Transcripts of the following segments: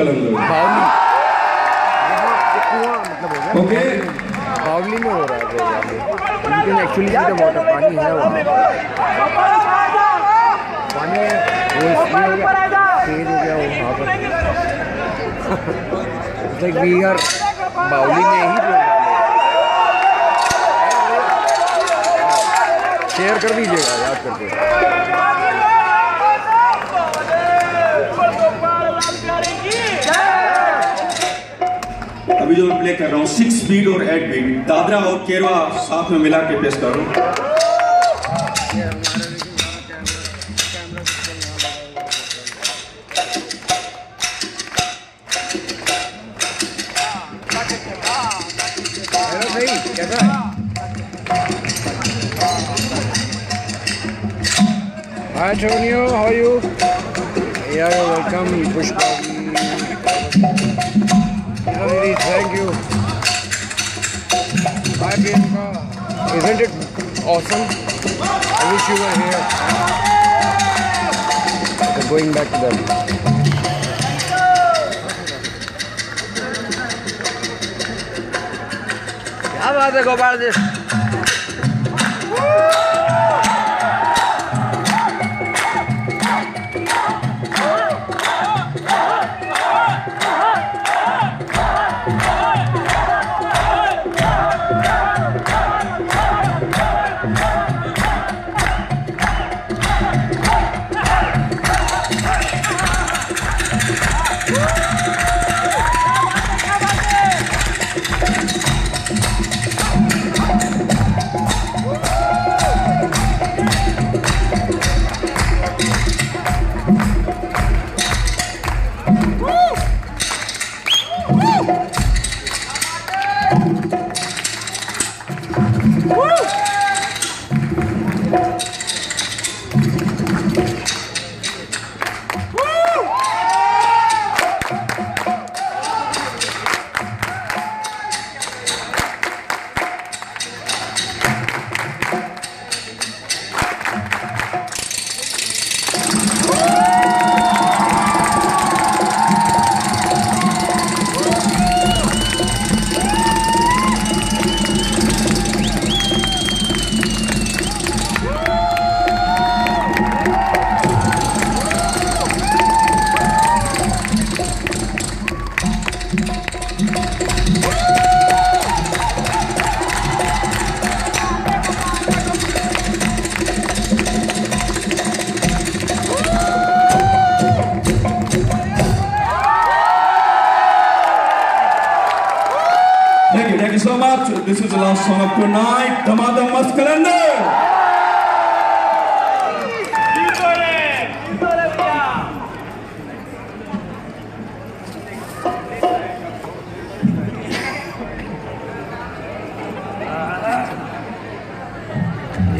बावली। ओके। बावली में हो रहा है लेकिन एक्चुअली तो वाटर पानी है वहाँ। पानी वो इसलिए हो गया। तेज हो गया वो वहाँ पर। लाइक वी आर बावली में ही शेयर कर दीजिएगा याद करके। अभी जो मैं प्ले कर रहा हूँ सिक्स बीट और एट बीट दादरा और केरवा साथ में मिला के पेश कर रहा हूँ Hi Antonio, how are you? Yeah, welcome. Really, thank you. Hi Priyanka. Isn't it awesome? I wish you were here. So going back to them. क्या बात है गोपाल जी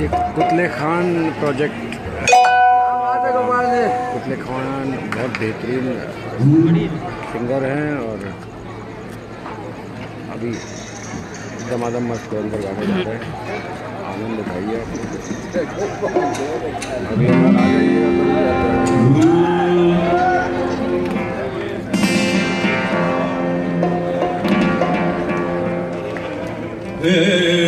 ये कुतले खान प्रोजेक्ट कुतले खान बहुत बेहतरीन सिंगर हैं और अभी दमादम मस्त अंदर गाने जा रहे हैं। आनंद उठाइए अभी आ hey, Hey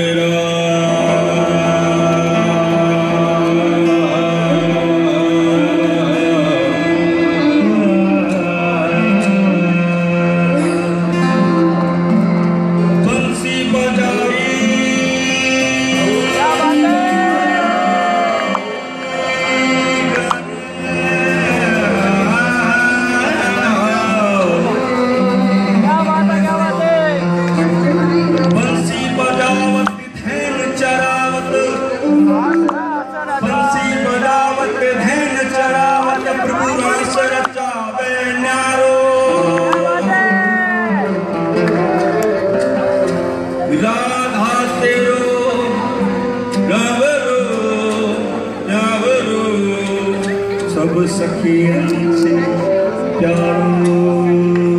कब सखियन से प्यारो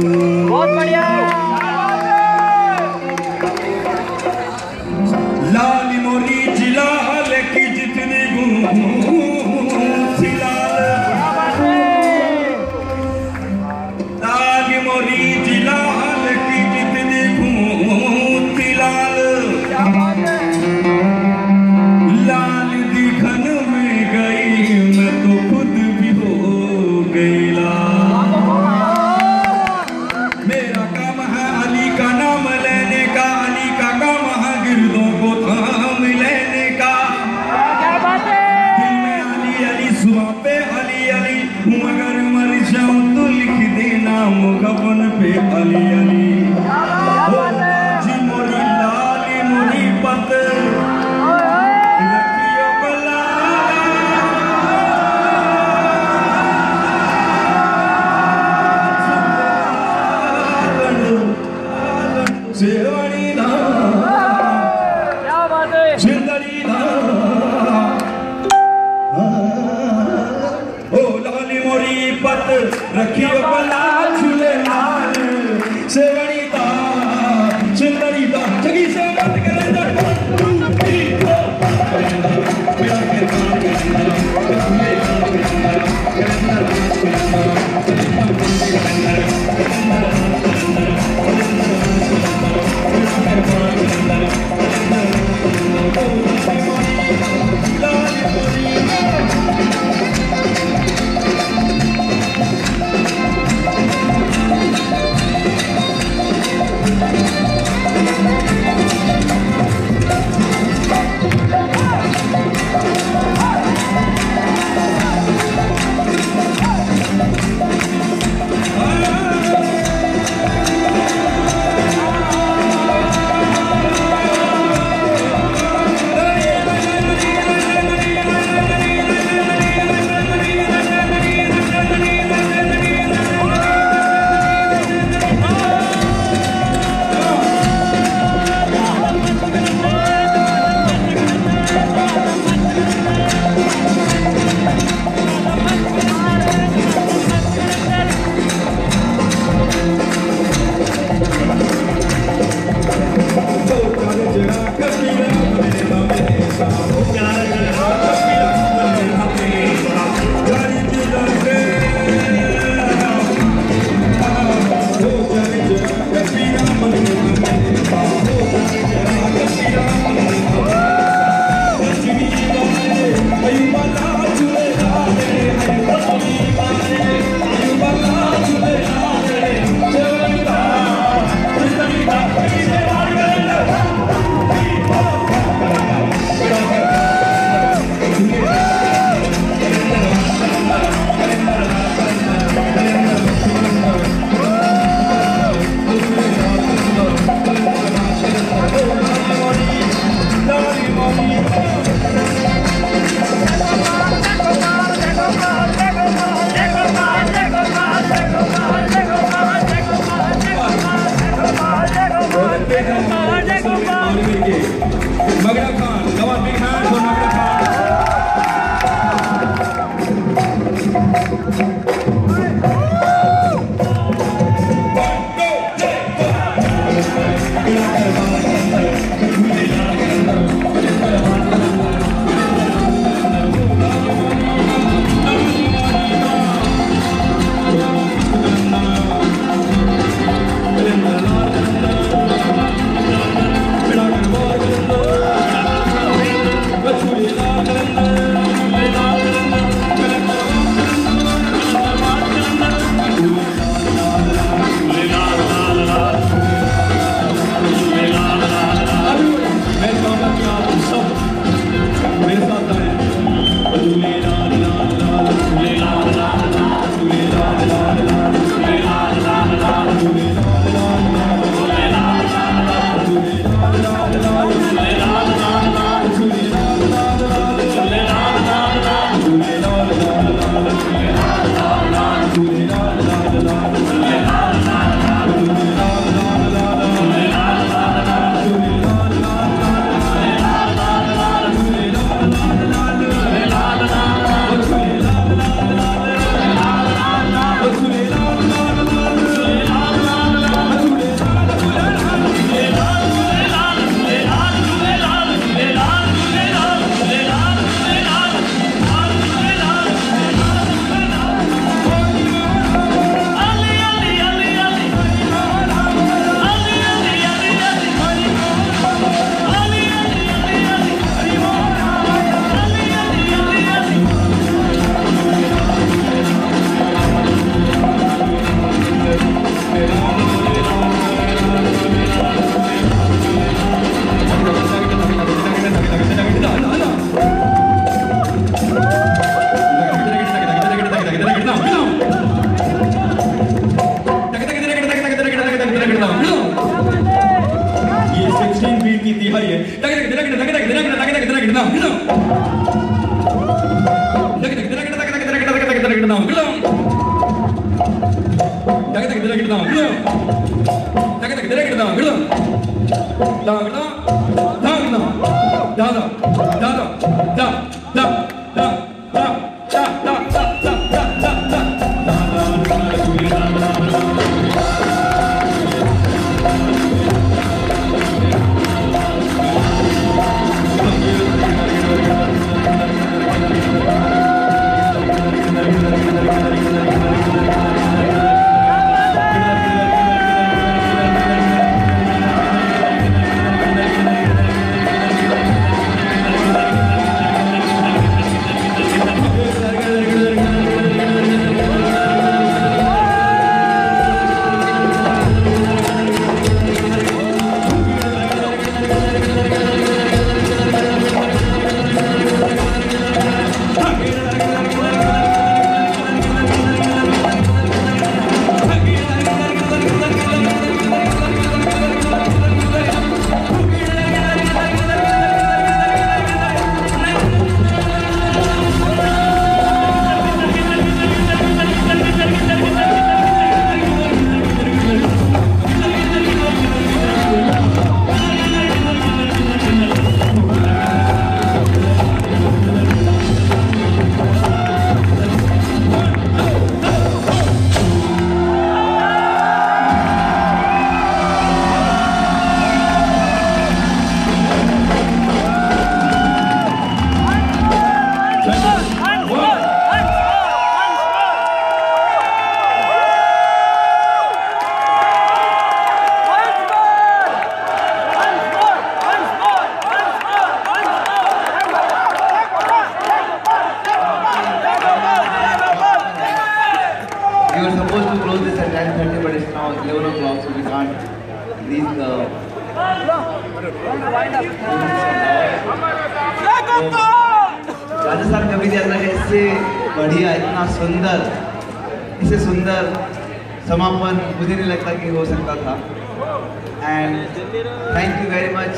Dog, dog. Supposed to close this at 10.30 but it's now 11 o'clock, so we can't leave the... Rajasthan कभी का इससे बढ़िया, इतना सुंदर, इससे सुंदर समापन मुझे नहीं लगता कि हो सकता था। And thank you very much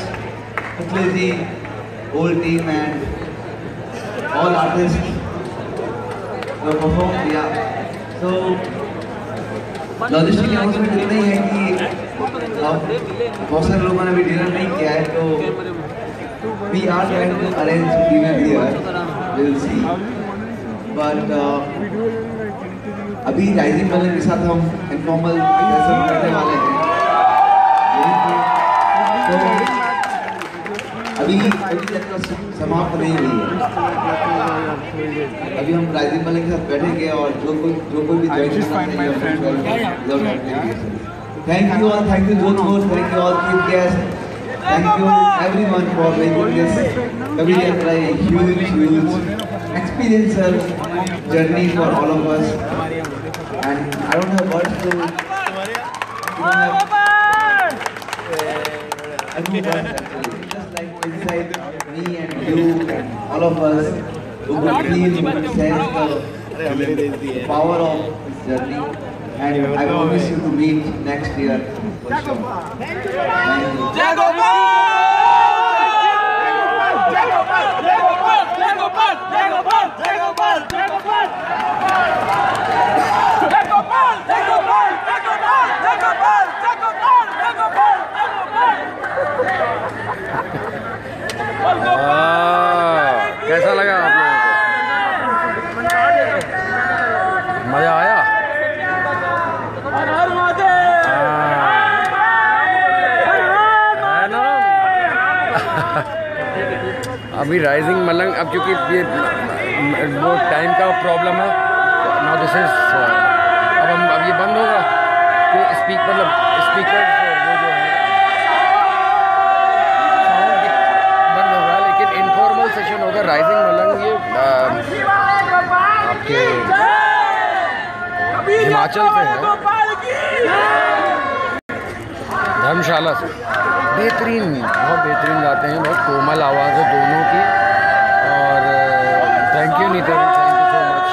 Putle ji whole team and all artist perform किया तो लॉजिस्टिक अनाउंसमेंट इतना ही है कि बहुत सारे लोगों ने अभी डिनर नहीं किया है तो we are trying to arrange dinner here will see but अभी राइजिंग वाले के साथ हम इनफॉर्मल करने वाले हैं। तो अभी अभी तक का समाप्त नहीं हुई है। अभी हम राजीव मलिक के साथ बैठेंगे और जो कोई जो कोई भी thank you all thank you Jodhpur thank you all chief guest thank you everyone for making this कभी huge huge experiencer journey for all of us and I don't have words to I move on. You all of us who could feel, sense the, the power of this journey. And I promise you to meet next year for sure. मज़ा आया? अभी rising Malang अब क्योंकि ये वो time का problem है now this is अब हम अब ये बंद होगा तो स्पीक मतलब स्पीकर वो जो है बंद होगा लेकिन इनफॉर्मल सेशन होगा राइजिंग मलंग ये अ, आपके हिमाचल से है। धर्मशाला से। बेहतरीन बहुत बेहतरीन गाते हैं बहुत कोमल आवाज़ है दोनों की। और thank you Neeta thank you so much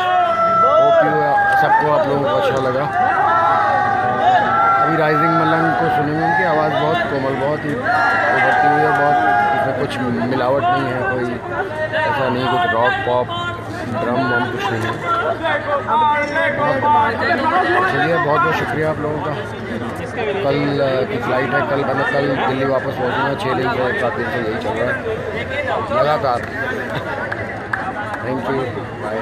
hope you सबको आप लोगों को अच्छा लगा। अभी राइजिंग मलंग को सुनेंगे उनकी आवाज़ बहुत कोमल बहुत ही उभरती हुई है बहुत इसमें कुछ मिलावट नहीं है कोई ऐसा नहीं कुछ रॉक पॉप ड्रम वम कुछ नहीं है। चलिए, बहुत बहुत शुक्रिया आप लोगों का। कल की फ़्लाइट है, कल मैं कल दिल्ली वापस पहुँचूँगा छः दिन से, सात दिन से यही चल रहा है। लगातार। Thank you bye